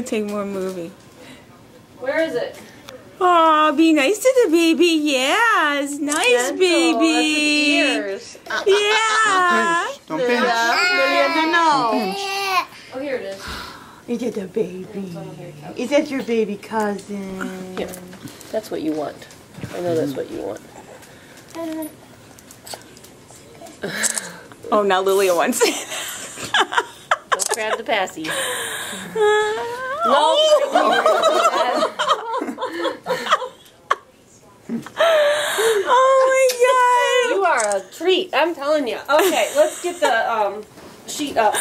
gonna take more movie. Where is it? Oh, be nice to the baby. Yes, nice Gentle, baby. That's its ears. Yeah. Don't pinch. Miranda, no. Oh, here it is. Is it the baby? Is that your baby cousin? Here. That's what you want. I know that's what you want. Oh, now Lilliah wants it. Don't grab the passy. oh my god! You are a treat. I'm telling you. Okay, let's get the um sheet up.